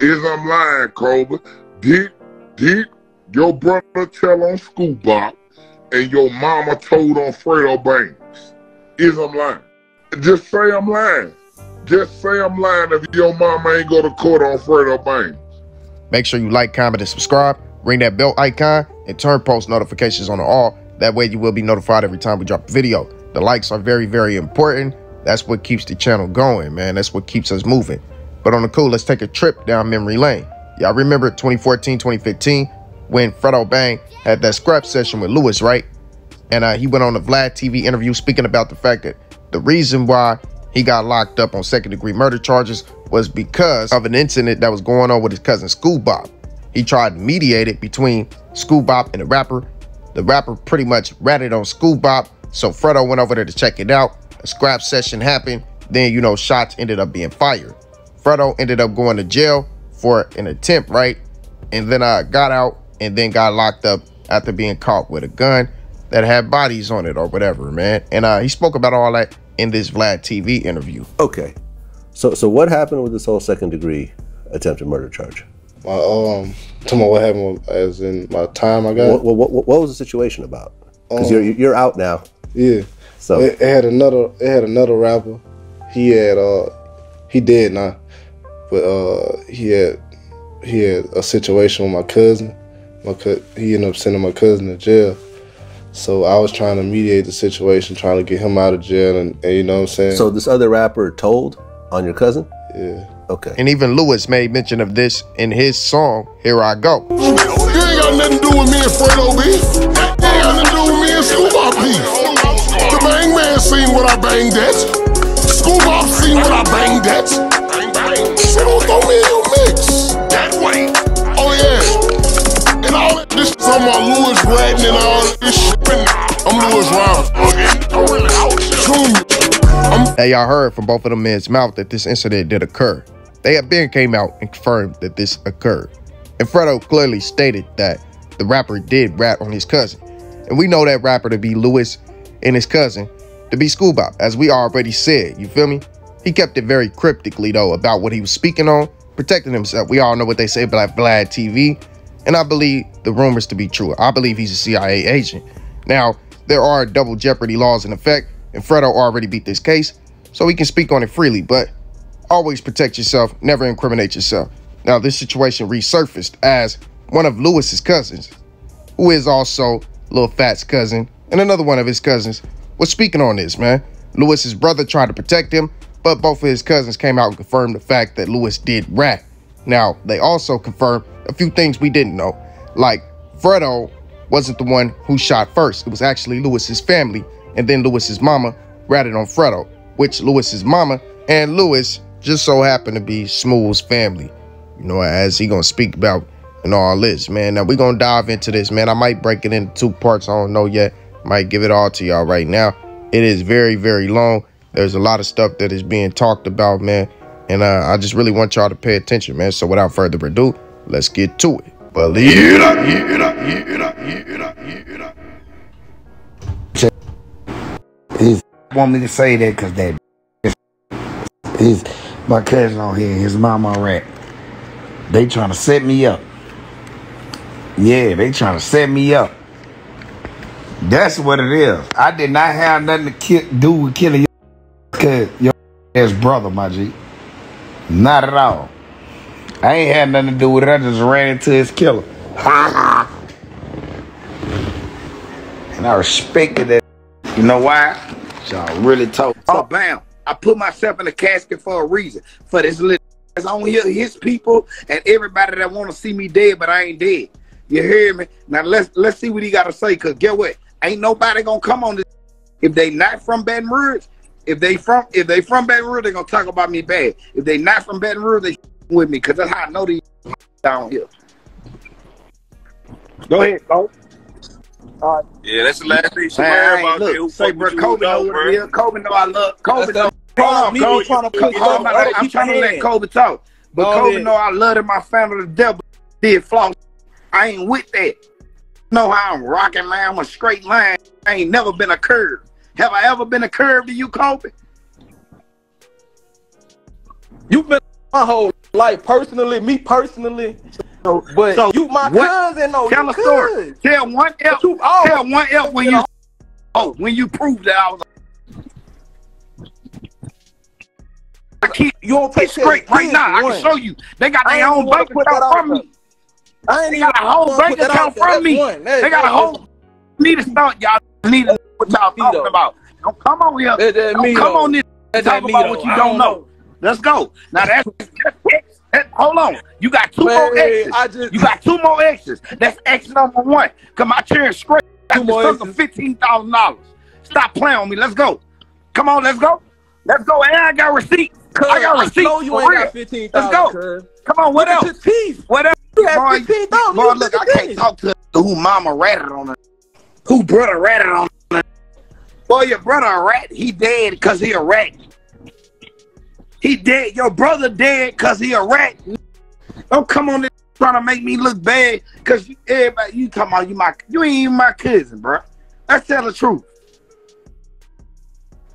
is I'm lying, Cobra. Did did your brother tell on School and your mama told on Fredo Banks? Is I'm lying? Just say I'm lying. Just say I'm lying if your mama ain't go to court on Fredo Banks. Make sure you like, comment, and subscribe. Ring that bell icon and turn post notifications on all. That way you will be notified every time we drop a video. The likes are very, very important. That's what keeps the channel going, man. That's what keeps us moving. But on the cool, let's take a trip down memory lane. Y'all remember 2014, 2015 when Fredo Bang had that scrap session with Louis, right? And uh, he went on the Vlad TV interview speaking about the fact that the reason why he got locked up on second degree murder charges was because of an incident that was going on with his cousin School Bop. He tried to mediate it between School Bop and the rapper. The rapper pretty much ratted on School Bop, so Fredo went over there to check it out. A scrap session happened. Then, you know, shots ended up being fired. Fredo ended up going to jail for an attempt, right? And then I uh, got out and then got locked up after being caught with a gun that had bodies on it or whatever, man. And uh, he spoke about all that in this Vlad TV interview. Okay. So so what happened with this whole second degree attempted murder charge? My um, tell me what happened as in my time I got. What, what, what, what was the situation about? Because um, you're you're out now. Yeah. So it, it, had another it had another rapper. He had uh he dead now, but uh he had he had a situation with my cousin. My co- he ended up sending my cousin to jail. So I was trying to mediate the situation, trying to get him out of jail, and, and you know what I'm saying. So this other rapper told on your cousin? Yeah. Okay. And even Louis made mention of this in his song, Here I Go. You ain't got nothing to do with me and Fredo B. You ain't got nothing to do with me and School Bop B. The Bang Man seen what I banged at. School seen what I banged at. Shit don't throw me in your mix. That way. Oh yeah. And all this about Louis ratting and all this shit. I'm Louis. I'm. Y'all heard from both of them men's mouth that this incident did occur. They have been came out and confirmed that this occurred. And Fredo clearly stated that the rapper did rap on his cousin. And we know that rapper to be Louis and his cousin to be School Bop, as we already said, you feel me? He kept it very cryptically though about what he was speaking on, protecting himself. We all know what they say about Vlad TV, and I believe the rumors to be true. I believe he's a CIA agent. Now, there are double jeopardy laws in effect, and Fredo already beat this case, so he can speak on it freely, but always protect yourself, never incriminate yourself. Now, this situation resurfaced as one of Louis's cousins, who is also Lil Fat's cousin, and another one of his cousins, was speaking on this, man. Louis's brother tried to protect him, but both of his cousins came out and confirmed the fact that Louis did rat. Now, they also confirmed a few things we didn't know, like Fredo wasn't the one who shot first. It was actually Louis's family, and then Louis's mama ratted on Fredo which Louis's mama and Louis just so happened to be Smoove's family. You know, as he gonna speak about and all this, man. Now we gonna dive into this, man. I might break it into two parts. I don't know yet. Might give it all to y'all right now. It is very, very long. There's a lot of stuff that is being talked about, man. And uh, I just really want y'all to pay attention, man. So without further ado, let's get to it. Believe it up, it up, it up, it up, it up. He's want me to say that because that is my cousin on here, his mama rat. They trying to set me up. Yeah, they trying to set me up. That's what it is. I did not have nothing to kill, do with killing your, your ass brother, my G. Not at all. I ain't had nothing to do with it. I just ran into his killer. and I respected that. You know why? Y'all really told. Oh, bam. I put myself in the casket for a reason. For this little that's on here, his people and everybody that want to see me dead, but I ain't dead. You hear me? Now let's let's see what he got to say. Cause get what? Ain't nobody gonna come on this if they not from Baton Rouge. If they from if they from Baton Rouge, they gonna talk about me bad. If they not from Baton Rouge, they with me. Cause that's how I know these down here. Go ahead, go. Uh, yeah, that's the last thing she worry about. Look, say, bro, Kobe know it is. Kobe know I love Kobe. Know, on, Kobe. Trying to hold on, I'm, I'm trying to let Kobe talk, but Go Kobe ahead. know I love my family to death. Did flaw. I ain't with that. Know how I'm rocking, man. I'm a straight line. I ain't never been a curve. Have I ever been a curve to you, Kobe? You've been my whole life personally, me personally. So, But so you my what- cousin though. Tell a story. cousin. Tell one else. you all- Tell one else when you. Oh, when you proved that I was. I keep You don't it straight right now. I one. can show you. They got their own bank account from me. I ain't They got a whole bank account from me. They got a whole. Need to start. Y'all need to what y'all talking about. Don't come on here. That, that Don't me come though. on this. That, talk me about though. what you I don't know. Let's go. Now that's, that's X. That, hold on. You got two more X's. I just You got two more X's. That's X number one. Cause my chair is straight. That's Two more X's. fifteen thousand dollars. Stop playing with me. Let's go. Come on, let's go. Let's go. And I got receipts. I got I receipts. know you for ain't real. got Let's go. Come on, what Look else? teeth. What else? You Boy, fifteen thousand. Boy, look, I can't talk to who mama ratted on her. Who brother ratted on her. Boy, your brother a rat. He dead because he a rat. He dead. Your brother dead because he a rat. Don't come on this trying to make me look bad because you, everybody, you talking about you my, you ain't even my cousin, bro. Let's tell the truth.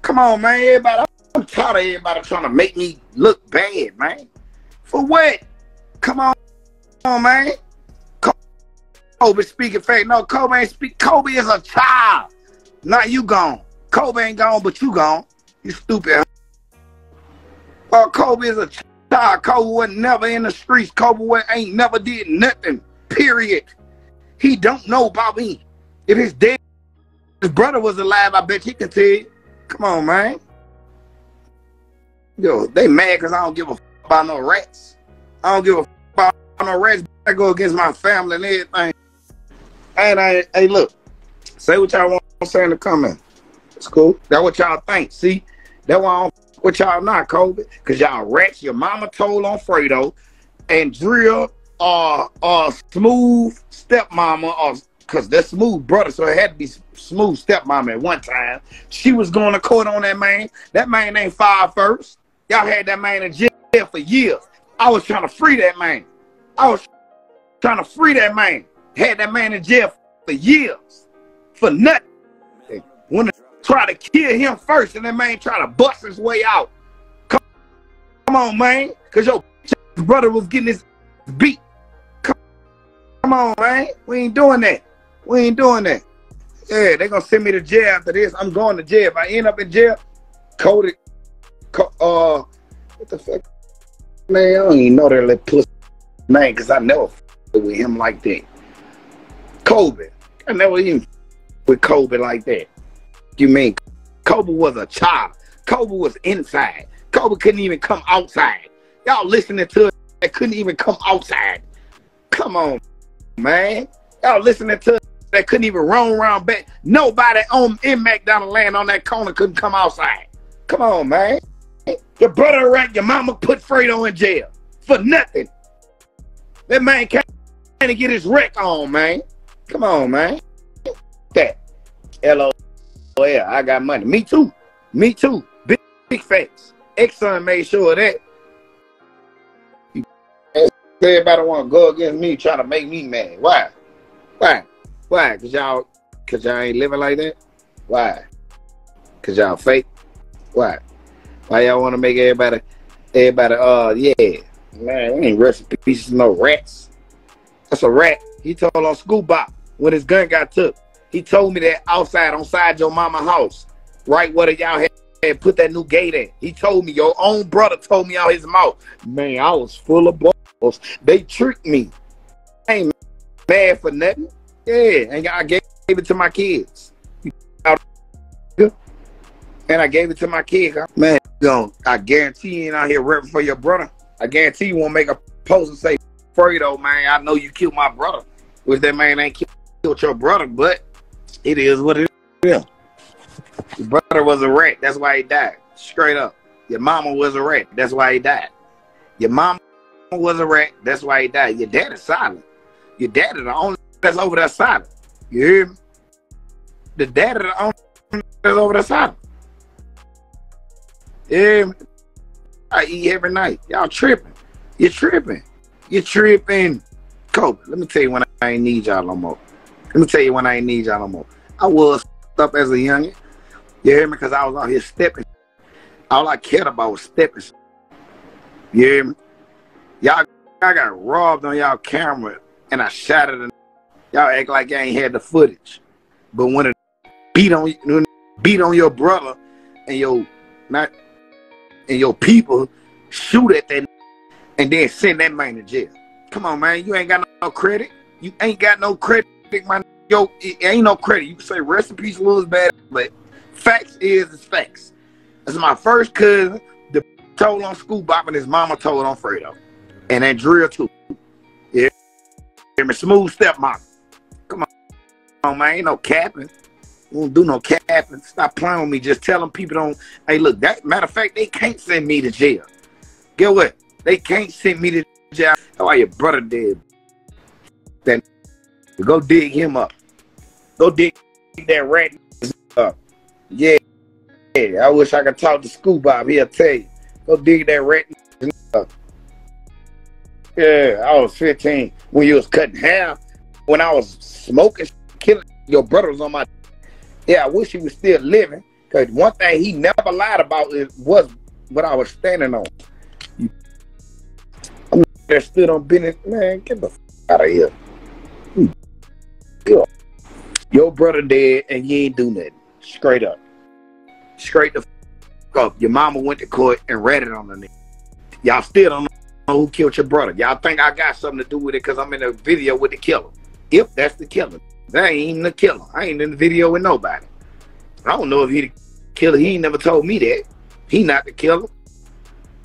Come on, man. Everybody, I'm tired of everybody trying to make me look bad, man. For what? Come on, come on, man. Kobe speaking fake. No, Kobe ain't speak. Kobe is a child. Not you gone. Kobe ain't gone, but you gone. You stupid. Well, Kobe is a child. Kobe was never in the streets. Kobe was, ain't never did nothing. Period. He don't know about me. If his dad, his brother was alive, I bet he can tell you. Come on, man. Yo, they mad because I don't give a about no rats. I don't give a about no rats. I go against my family and everything. And I, hey, look, say what y'all want to say in the comment. It's cool. That what y'all think. See, that why I don't with y'all not, Kobe, because y'all rats. Your mama told on Fredo, and Drill, uh, uh, Smoove stepmama, or because that's Smoove brother, so it had to be Smoove stepmama at one time. She was going to court on that man. That man ain't filed first. Y'all had that man in jail for years. I was trying to free that man. I was trying to free that man. Had that man in jail for years. For nothing. Try to kill him first and that man try to bust his way out. Come, come on, man. Cause your brother was getting his beat. Come, come on, man. We ain't doing that. We ain't doing that. Yeah, they gonna send me to jail after this. I'm going to jail. If I end up in jail, Cody, Co- uh, what the fuck? Man, I don't even know that little pussy man, because I never with him like that. Kobe. I never even with Kobe like that. You mean Kobe was a child. Kobe was inside. Kobe couldn't even come outside. Y'all listening to that couldn't even come outside. Come on, man. Y'all listening to that couldn't even roam around back. Nobody on in McDonald land on that corner couldn't come outside. Come on, man. Your brother right, your mama put Fredo in jail for nothing. That man can't get his wreck on, man. Come on, man. That. L-O-L. I got money. Me too. Me too. Big, big facts. Exxon made sure of that. Everybody want to go against me, trying to make me mad. Why? Why? Why? Cause y'all, cause y'all ain't living like that. Why? Cause y'all fake. Why? Why y'all want to make everybody, everybody? Uh, yeah, man, we ain't recipe pieces no rats. That's a rat. He told on School Bop when his gun got took. He told me that outside, on side your mama house, right where y'all had, had put that new gate at. He told me your own brother told me out his mouth. Man, I was full of balls. They tricked me. I ain't mad for nothing. Yeah, and I gave it to my kids. And I gave it to my kids. Man, I guarantee you ain't out here repping for your brother. I guarantee you won't make a post and say, Fredo, man, I know you killed my brother. Which that man ain't killed your brother, but it is what it is. Your brother was a rat. That's why he died. Straight up. Your mama was a rat. That's why he died. Your mama was a rat. That's why he died. Your dad is silent. Your dad is the only that's over that silent. You hear me? The dad is the only that's over that silent. Yeah, I eat every night. Y'all tripping. You're tripping. You're tripping. Kobe, let me tell you when I ain't need y'all no more. Let me tell you when I ain't need y'all no more. I was up as a youngin'. You hear me? Because I was out here stepping. All I cared about was stepping. You hear me? Y'all, I got robbed on y'all camera and I shot it. Y'all act like I ain't had the footage. But when it beat on beat on your brother and your not and your people shoot at that and then send that man to jail. Come on, man. You ain't got no credit. You ain't got no credit, man. Yo, it ain't no credit. You can say rest in peace, Louis bad, but facts is facts. That's my first cousin. The told on School Bop and his mama told on Fredo. And that drill too. Yeah. Hear me Smoove stepmom. Come on. Come on, man. Ain't no capping. Won't do no capping. Stop playing with me. Just tell them people don't. Hey, look, that matter of fact, they can't send me to jail. Get what? They can't send me to jail. How are your brother dead? Go dig him up. Go dig that rat up. Yeah. Yeah, I wish I could talk to School Bop. He'll tell you. Go dig that rat up. Yeah, I was 15 when you was cutting hair. When I was smoking, killing your brother was on my. Yeah, I wish he was still living. Cause one thing he never lied about is was what I was standing on. I'm stood on business, man. Get the out of here. Your brother dead and you ain't do nothing. Straight up. Straight the up. Your mama went to court and read it on the nigga. Y'all still don't know who killed your brother. Y'all think I got something to do with it because I'm in a video with the killer. If that's the killer. That ain't the killer. I ain't in the video with nobody. I don't know if he the killer. He ain't never told me that. He not the killer.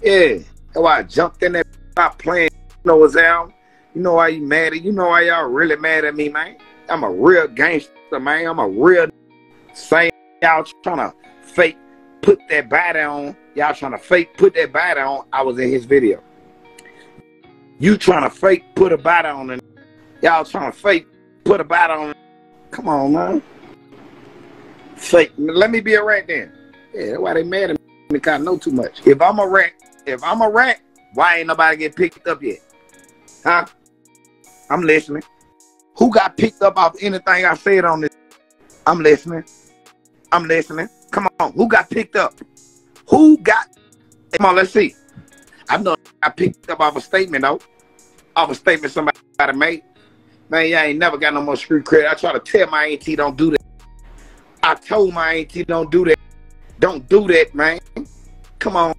Yeah. Why I jumped in there, stop playing. You know what's out? You know why you mad at? You know why y'all really mad at me, man? I'm a real gangster, man. I'm a real same y'all trying to fake put that body on. Y'all trying to fake put that body on. I was in his video. You trying to fake put a body on and y'all trying to fake put a body on. Come on, man. Fake. Let me be a rat then. Yeah, that's why they mad at me because I know too much. If I'm a rat, if I'm a rat, why ain't nobody get picked up yet? Huh? I'm listening. Who got picked up off anything I said on this? I'm listening. I'm listening. Come on. Who got picked up? Who got come on, let's see. I know I picked up off a statement though. Off a statement somebody made. Man, y'all ain't never got no more street credit. I try to tell my auntie don't do that. I told my auntie don't do that. Don't do that, man. Come on,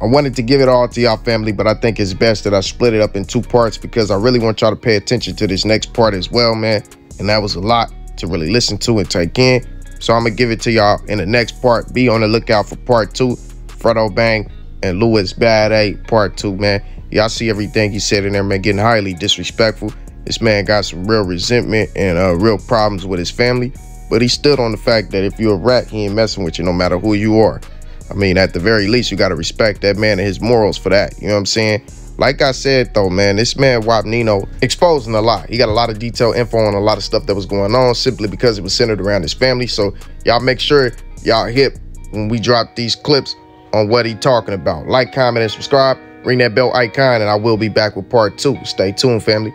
I wanted to give it all to y'all family, but I think it's best that I split it up in two parts because I really want y'all to pay attention to this next part as well, man. And that was a lot to really listen to and take in. So I'm gonna give it to y'all in the next part. Be on the lookout for part two. Fredo Bang and Louis Badazz part two, man. Y'all see everything he said in there, man, getting highly disrespectful. This man got some real resentment and uh, real problems with his family. But he stood on the fact that if you're a rat, he ain't messing with you no matter who you are. I mean, at the very least, you got to respect that man and his morals for that. You know what I'm saying? Like I said, though, man, this man, Whop Nino, exposing a lot. He got a lot of detailed info on a lot of stuff that was going on simply because it was centered around his family. So y'all make sure y'all hit when we drop these clips on what he talking about. Like, comment, and subscribe. Ring that bell icon, and I will be back with part two. Stay tuned, family.